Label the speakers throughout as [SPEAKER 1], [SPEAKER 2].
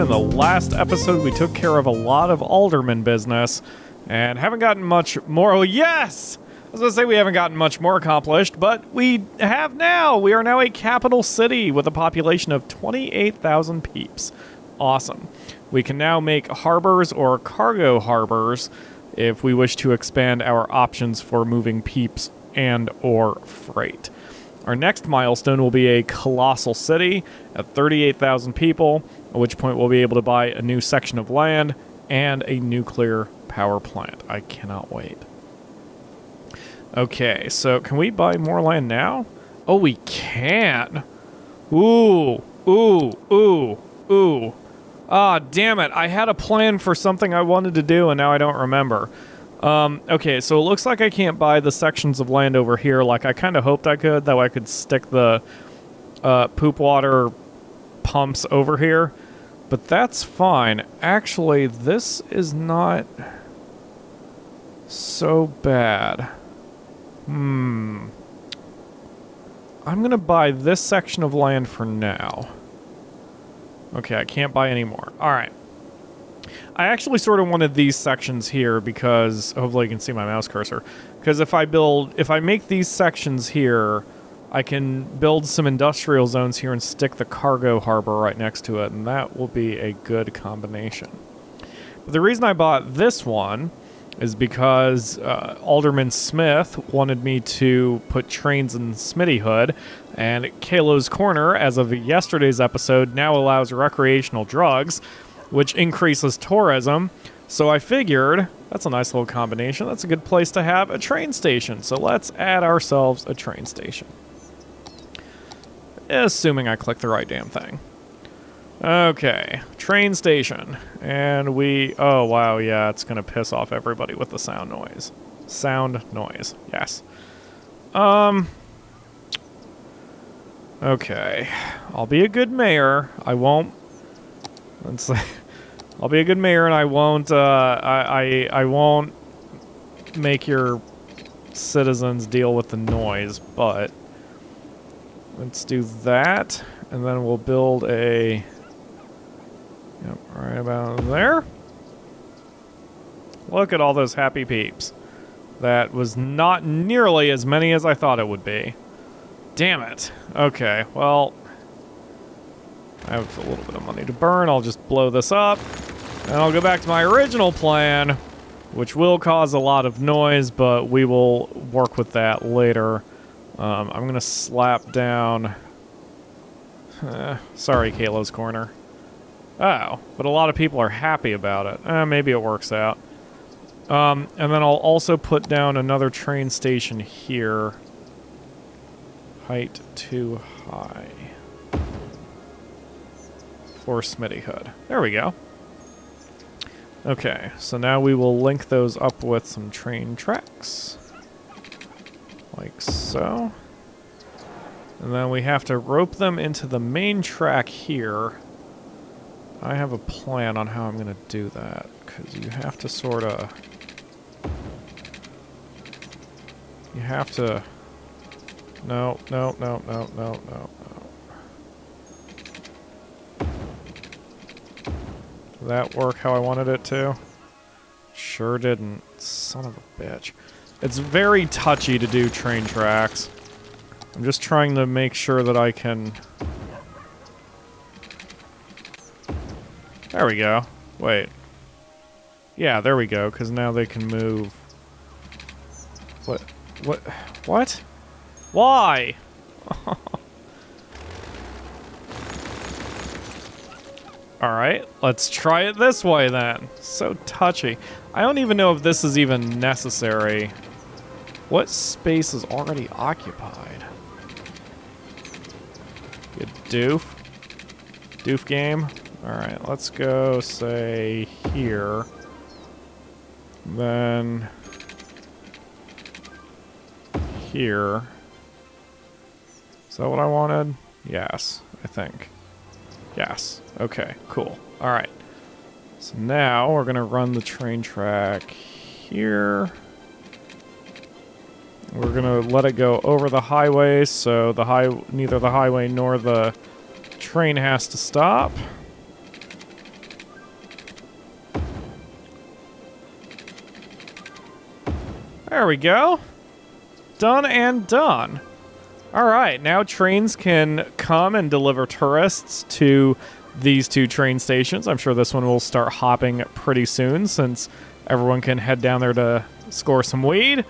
[SPEAKER 1] In the last episode, we took care of a lot of alderman business and haven't gotten much more. Oh, yes! I was going to say we haven't gotten much more accomplished, but we have now. We are now a capital city with a population of 28,000 peeps. Awesome. We can now make harbors or cargo harbors if we wish to expand our options for moving peeps and or freight. Our next milestone will be a colossal city at 38,000 people, at which point we'll be able to buy a new section of land and a nuclear power plant. I cannot wait. Okay, so can we buy more land now? Oh, we can. Ooh, ooh, ooh, ooh. Ah, damn it. I had a plan for something I wanted to do and now I don't remember. Um, okay, so it looks like I can't buy the sections of land over here like I kind of hoped I could, that I could stick the uh, poop water pumps over here. But that's fine. Actually, this is not so bad. Hmm. I'm going to buy this section of land for now. Okay, I can't buy any more. All right. I actually sort of wanted these sections here because hopefully you can see my mouse cursor. Because if I build, if I make these sections here, I can build some industrial zones here and stick the cargo harbor right next to it, and that will be a good combination. But the reason I bought this one is because uh, Alderman Smith wanted me to put trains in Smittyhood, and Kalo's Corner, as of yesterday's episode, now allows recreational drugs, which increases tourism. So I figured that's a nice little combination. That's a good place to have a train station. So let's add ourselves a train station. Assuming I click the right damn thing. Okay, train station. And we, oh wow, yeah, it's gonna piss off everybody with the sound noise. Sound noise, yes. Um, okay. I'll be a good mayor. I won't, let's see. I'll be a good mayor and I won't, uh, I, I, I won't make your citizens deal with the noise, but let's do that. And then we'll build a Yep, right about there. Look at all those happy peeps. That was not nearly as many as I thought it would be. Damn it. Okay, well... I have a little bit of money to burn. I'll just blow this up. And I'll go back to my original plan, which will cause a lot of noise, but we will work with that later. Um, I'm going to slap down... Uh, sorry, Kalo's Corner. Oh, but a lot of people are happy about it. Eh, maybe it works out. Um, and then I'll also put down another train station here. Height too high. For Smitty Hood. There we go. Okay, so now we will link those up with some train tracks. Like so. And then we have to rope them into the main track here. I have a plan on how I'm going to do that, because you have to sort of... You have to... No, no, no, no, no, no, no. Did that work how I wanted it to? Sure didn't. Son of a bitch. It's very touchy to do train tracks. I'm just trying to make sure that I can... There we go. Wait. Yeah, there we go, because now they can move. What? What? What? Why? Alright, let's try it this way then. So touchy. I don't even know if this is even necessary. What space is already occupied? You doof. Doof game. Alright, let's go, say, here. Then... Here. Is that what I wanted? Yes, I think. Yes. Okay, cool. Alright. So now we're going to run the train track here. We're gonna let it go over the highway, so the high neither the highway nor the train has to stop. There we go. Done and done. All right, now trains can come and deliver tourists to these two train stations. I'm sure this one will start hopping pretty soon since everyone can head down there to score some weed.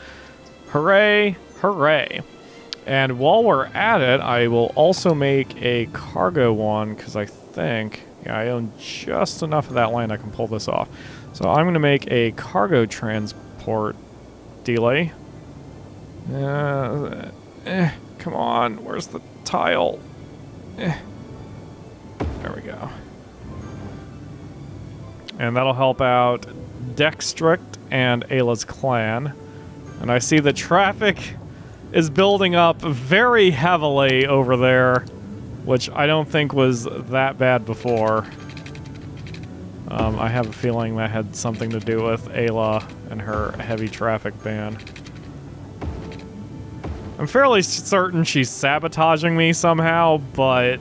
[SPEAKER 1] Hooray, hooray. And while we're at it, I will also make a cargo one because I think yeah, I own just enough of that land I can pull this off. So I'm going to make a cargo transport delay. Uh, eh, come on, where's the tile? Eh. There we go. And that'll help out Dextrict and Ayla's clan. And I see the traffic is building up very heavily over there, which I don't think was that bad before. Um, I have a feeling that had something to do with Ayla and her heavy traffic ban. I'm fairly certain she's sabotaging me somehow, but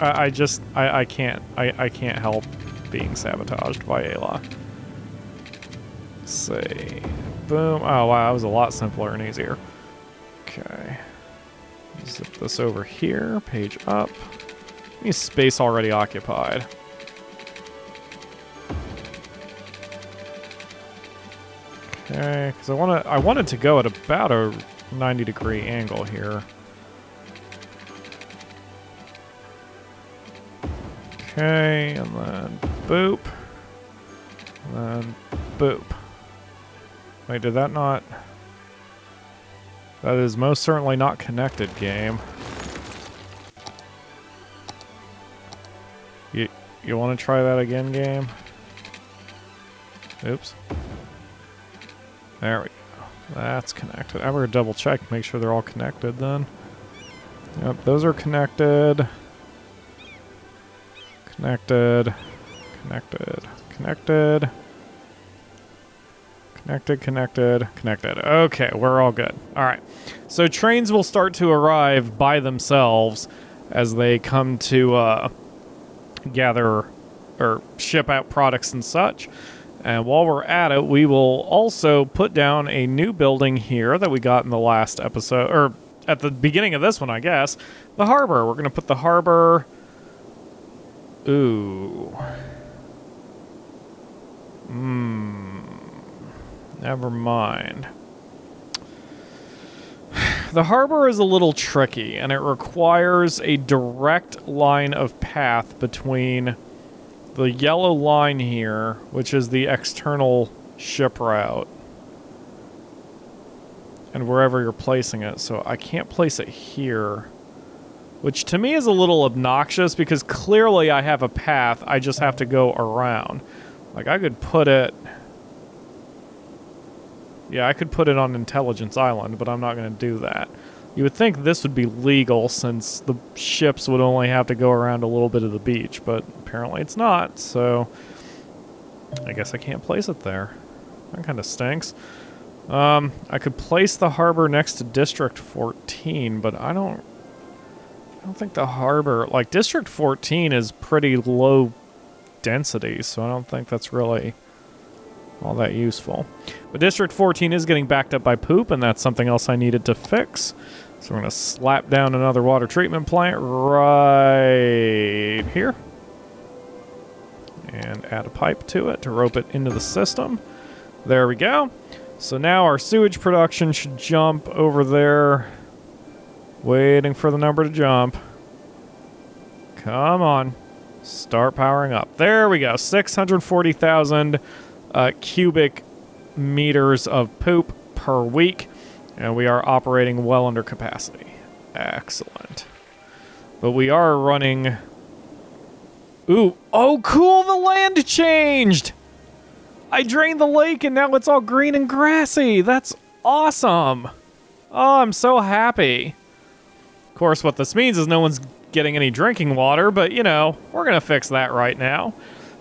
[SPEAKER 1] I, I just I, I can't I, I can't help being sabotaged by Ayla. Let's see. Boom. Oh wow, that was a lot simpler and easier. Okay. Zip this over here, page up. Any space already occupied. Okay, because I want to. I wanted to go at about a 90 degree angle here. Okay, and then boop. And then boop. Wait, did that not... That is most certainly not connected, game. You, you want to try that again, game? Oops. There we go. That's connected. I'm going to double check, make sure they're all connected then. Yep, those are connected. Connected. Connected. Connected. Connected, connected, connected. Okay, we're all good. All right. So trains will start to arrive by themselves as they come to uh, gather or ship out products and such. And while we're at it, we will also put down a new building here that we got in the last episode, or at the beginning of this one, I guess. The harbor. We're going to put the harbor. Ooh. Hmm. Never mind. The harbor is a little tricky, and it requires a direct line of path between the yellow line here, which is the external ship route, and wherever you're placing it. So I can't place it here, which to me is a little obnoxious because clearly I have a path, I just have to go around. Like I could put it yeah, I could put it on Intelligence Island, but I'm not going to do that. You would think this would be legal since the ships would only have to go around a little bit of the beach, but apparently it's not, so I guess I can't place it there. That kind of stinks. Um, I could place the harbor next to District 14, but I don't I don't think the harbor like District 14 is pretty low density, so I don't think that's really all that useful. But District 14 is getting backed up by poop, and that's something else I needed to fix. So we're going to slap down another water treatment plant right here. And add a pipe to it to rope it into the system. There we go. So now our sewage production should jump over there. Waiting for the number to jump. Come on. Start powering up. There we go. 640,000 uh, cubic meters of poop per week, and we are operating well under capacity. Excellent. But we are running. Ooh, oh, cool! The land changed! I drained the lake and now it's all green and grassy. That's awesome. Oh, I'm so happy. Of course, what this means is no one's getting any drinking water, but you know, we're to fix that right now.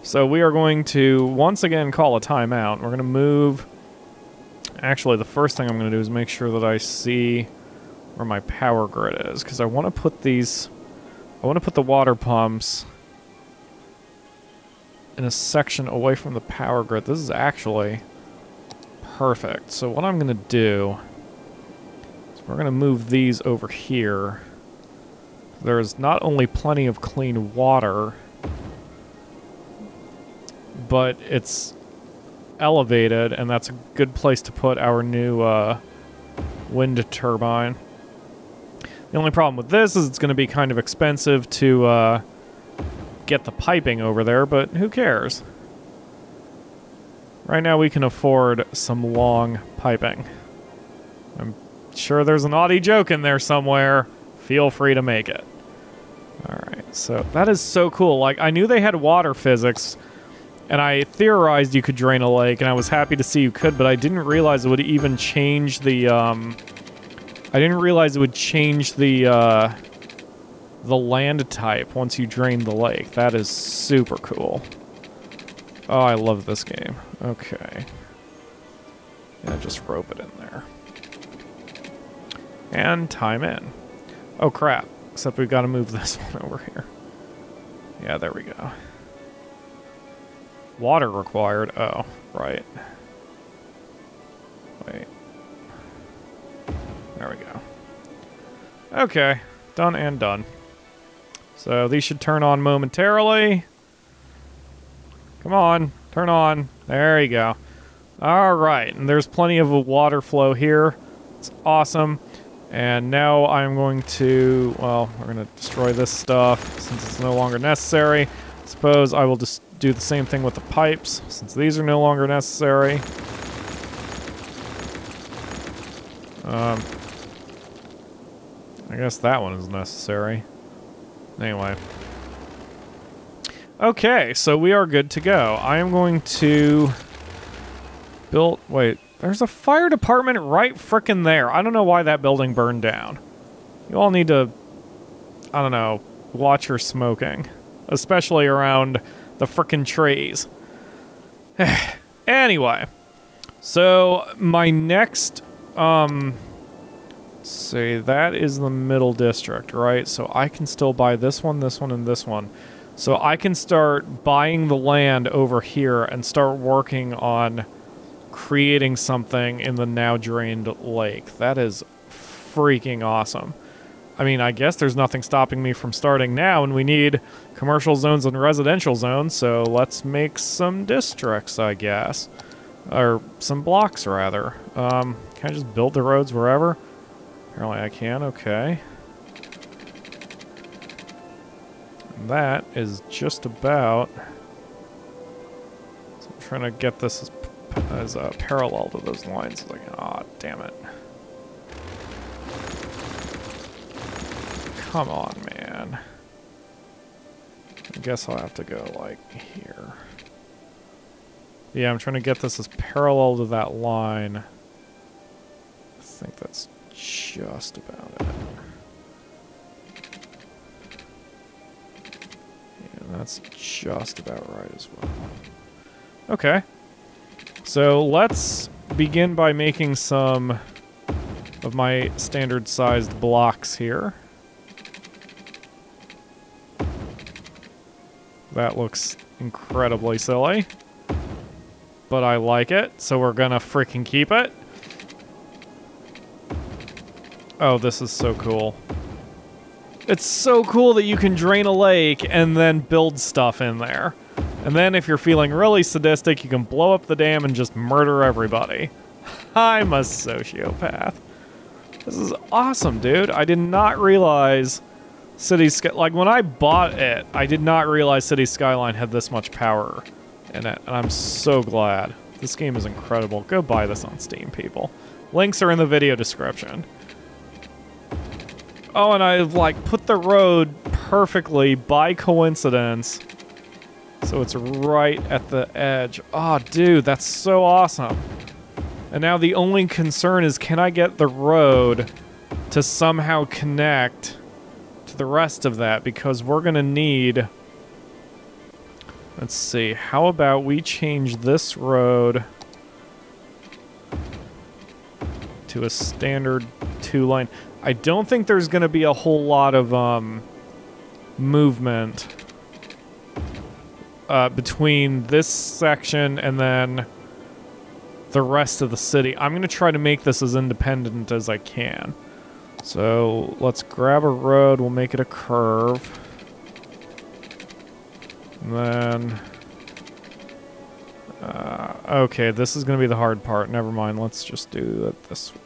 [SPEAKER 1] So we are going to once again call a timeout. We're going to move. Actually, the first thing I'm going to do is make sure that I see where my power grid is because I want to put these. I want to put the water pumps in a section away from the power grid. This is actually Perfect. So what I'm going to do is we're going to move these over here. There's not only plenty of clean water, but it's elevated, and that's a good place to put our new uh, wind turbine. The only problem with this is it's going to be kind of expensive to uh, get the piping over there, but who cares? Right now we can afford some long piping. I'm sure there's an naughty joke in there somewhere. Feel free to make it. Alright, so that is so cool. Like, I knew they had water physics, and I theorized you could drain a lake, and I was happy to see you could, but I didn't realize it would even change the, um... I didn't realize it would change the, uh... the land type once you drain the lake. That is super cool. Oh, I love this game. Okay. Yeah, just rope it in there. And time in. Oh, crap. Except we've got to move this one over here. Yeah, there we go. Water required. Oh, right. Wait. There we go. Okay. Done and done. So these should turn on momentarily. Come on. Turn on. There you go. All right. And there's plenty of water flow here. It's awesome. And now I'm going to, well, we're going to destroy this stuff since it's no longer necessary. Suppose I will just do the same thing with the pipes, since these are no longer necessary. Um, I guess that one is necessary. Anyway. Okay, so we are good to go. I am going to build... Wait, there's a fire department right frickin' there. I don't know why that building burned down. You all need to, I don't know, watch your smoking. Especially around the frickin' trees. anyway. So, my next, um... see, that is the middle district, right? So I can still buy this one, this one, and this one. So I can start buying the land over here and start working on creating something in the now drained lake. That is freaking awesome. I mean, I guess there's nothing stopping me from starting now, and we need commercial zones and residential zones, so let's make some districts, I guess. Or some blocks, rather. Um, can I just build the roads wherever? Apparently I can, okay. And that is just about... So I'm trying to get this as, as uh, parallel to those lines. Like, ah, oh, damn it. Come on, man. I guess I'll have to go, like, here. Yeah, I'm trying to get this as parallel to that line. I think that's just about it. Yeah, that's just about right as well. Okay. So let's begin by making some of my standard sized blocks here. That looks incredibly silly. But I like it, so we're gonna freaking keep it. Oh, this is so cool. It's so cool that you can drain a lake and then build stuff in there. And then if you're feeling really sadistic, you can blow up the dam and just murder everybody. I'm a sociopath. This is awesome, dude. I did not realize City Sky, like when I bought it, I did not realize City Skyline had this much power in it, and I'm so glad. This game is incredible. Go buy this on Steam, people. Links are in the video description. Oh, and I've like put the road perfectly by coincidence. So it's right at the edge. Oh, dude, that's so awesome. And now the only concern is can I get the road to somehow connect the rest of that because we're going to need... Let's see. How about we change this road to a standard two-lane. I don't think there's going to be a whole lot of um, movement uh, between this section and then the the rest of the city. I'm going to try to make this as independent as I can. So let's grab a road. We'll make it a curve. And then... Uh, okay, this is going to be the hard part. Never mind. Let's just do it this way.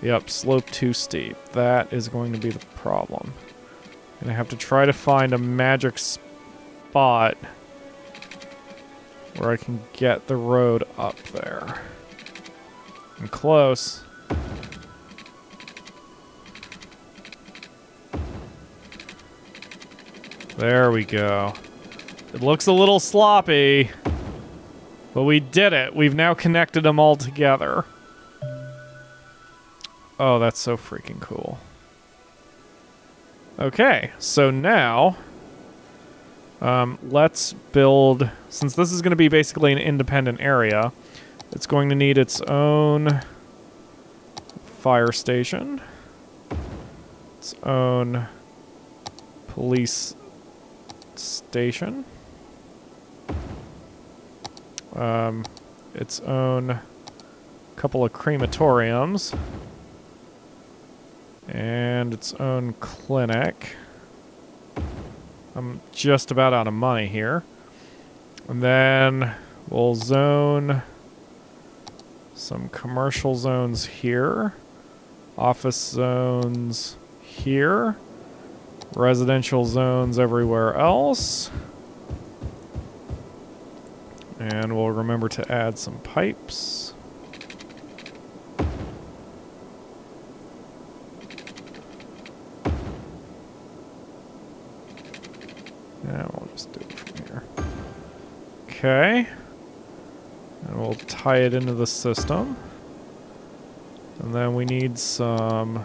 [SPEAKER 1] Yep, slope too steep. That is going to be the problem. And I have to try to find a magic spot where I can get the road up there. I'm close. There we go. It looks a little sloppy, but we did it. We've now connected them all together. Oh, that's so freaking cool. Okay, so now um, let's build, since this is going to be basically an independent area, it's going to need its own fire station, its own police station, um, its own couple of crematoriums, and its own clinic. I'm just about out of money here. And then we'll zone some commercial zones here. Office zones here. Residential zones everywhere else. And we'll remember to add some pipes. Yeah, we'll just do it from here. Okay. And we'll tie it into the system. And then we need some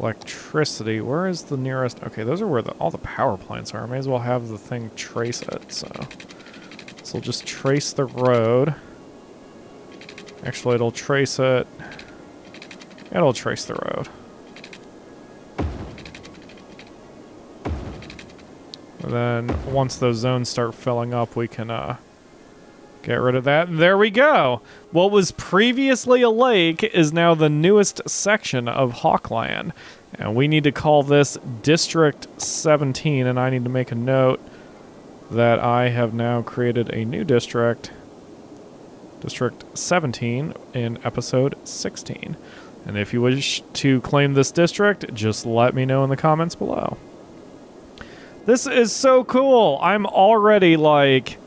[SPEAKER 1] electricity. Where is the nearest? Okay, those are where the, all the power plants are. I may as well have the thing trace it, so. So we'll just trace the road. Actually, it'll trace it. It'll trace the road. And then once those zones start filling up, we can uh, get rid of that. There we go. What was previously a lake is now the newest section of Hawkland. And we need to call this District 17, and I need to make a note that I have now created a new district, District 17, in episode 16. And if you wish to claim this district, just let me know in the comments below. This is so cool. I'm already like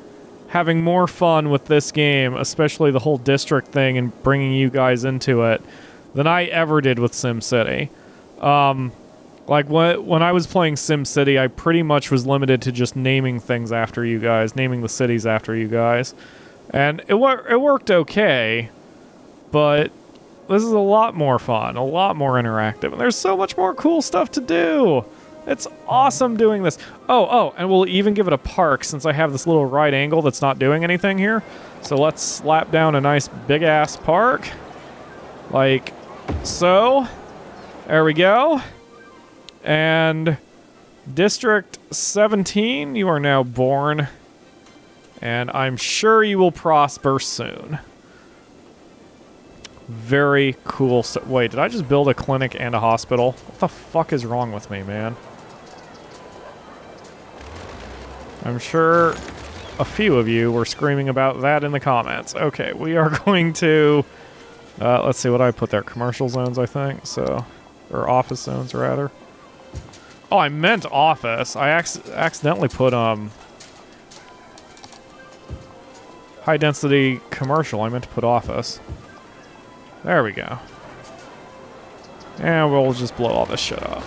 [SPEAKER 1] having more fun with this game, especially the whole district thing and bringing you guys into it, than I ever did with SimCity. Um, like when when I was playing SimCity, I pretty much was limited to just naming things after you guys, naming the cities after you guys, and it wor- it worked okay, but this is a lot more fun, a lot more interactive, and there's so much more cool stuff to do. It's awesome doing this. Oh, oh, and we'll even give it a park since I have this little right angle that's not doing anything here. So let's slap down a nice big ass park. Like so. There we go. And District 17, you are now born. And I'm sure you will prosper soon. Very cool. So Wait, did I just build a clinic and a hospital? What the fuck is wrong with me, man? I'm sure a few of you were screaming about that in the comments. Okay, we are going to... Uh, let's see what I put there. Commercial zones, I think. So, Or office zones, rather. Oh, I meant office. I ac accidentally put, um... High density commercial. I meant to put office. There we go. And we'll just blow all this shit up.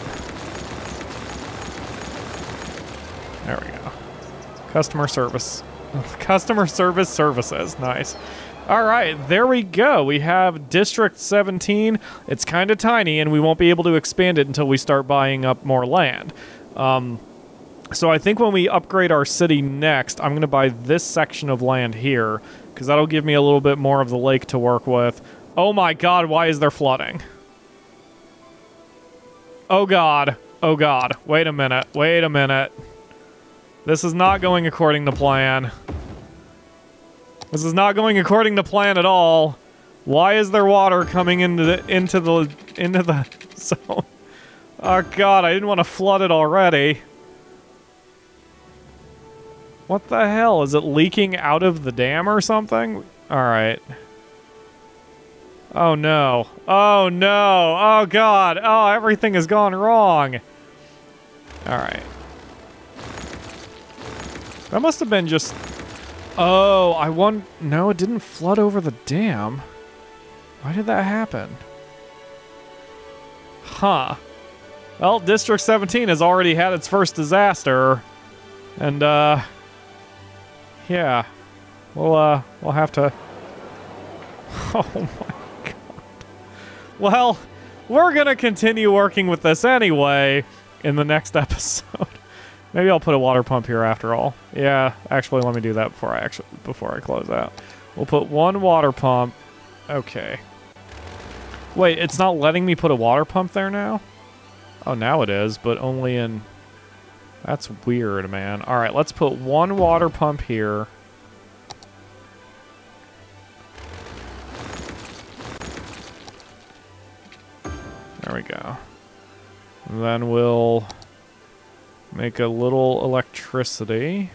[SPEAKER 1] There we go. Customer service. Customer service services. Nice. All right, there we go. We have District 17. It's kind of tiny, and we won't be able to expand it until we start buying up more land. Um, so I think when we upgrade our city next, I'm going to buy this section of land here, because that'll give me a little bit more of the lake to work with. Oh my god, why is there flooding? Oh god. Oh god. Wait a minute. Wait a minute. This is not going according to plan. This is not going according to plan at all. Why is there water coming into the into the into the zone? Oh god, I didn't want to flood it already. What the hell? Is it leaking out of the dam or something? Alright. Oh no. Oh no. Oh god. Oh, everything has gone wrong. Alright. That must have been just... Oh, I won... No, it didn't flood over the dam. Why did that happen? Huh. Well, District 17 has already had its first disaster. And, uh... Yeah. We'll, uh, we'll have to... Oh my god. Well, we're gonna continue working with this anyway in the next episode. Maybe I'll put a water pump here after all. Yeah, actually, let me do that before I actually before I close out. We'll put one water pump. Okay. Wait, it's not letting me put a water pump there now? Oh, now it is, but only in... That's weird, man. All right, let's put one water pump here. There we go. Then we'll make a little electricity.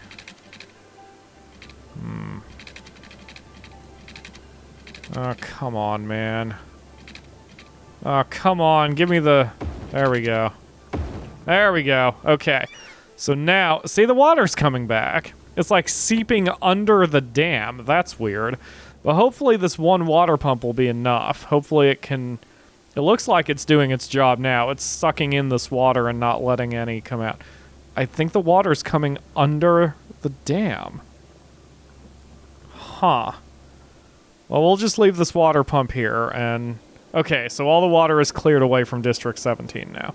[SPEAKER 1] Hmm. Oh, come on, man. Oh, come on. Give me the... There we go. There we go. Okay. So now, see the water's coming back. It's like seeping under the dam. That's weird. But hopefully this one water pump will be enough. Hopefully it can... It looks like it's doing its job now. It's sucking in this water and not letting any come out. I think the water's coming under the dam. Huh. Well, we'll just leave this water pump here and... Okay, so all the water is cleared away from District 17 now.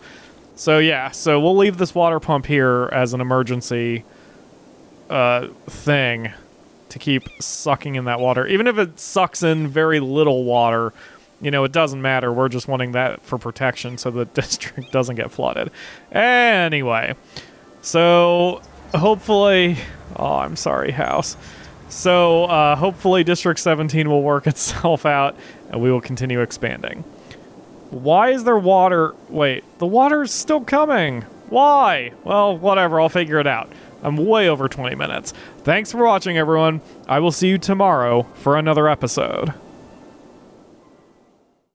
[SPEAKER 1] So yeah, so we'll leave this water pump here as an emergency uh, thing to keep sucking in that water. Even if it sucks in very little water, you know, it doesn't matter. We're just wanting that for protection so the district doesn't get flooded. Anyway, so hopefully, oh, I'm sorry, house. So uh, hopefully District 17 will work itself out and we will continue expanding. Why is there water? Wait, the water's still coming. Why? Well, whatever, I'll figure it out. I'm way over 20 minutes. Thanks for watching, everyone. I will see you tomorrow for another episode.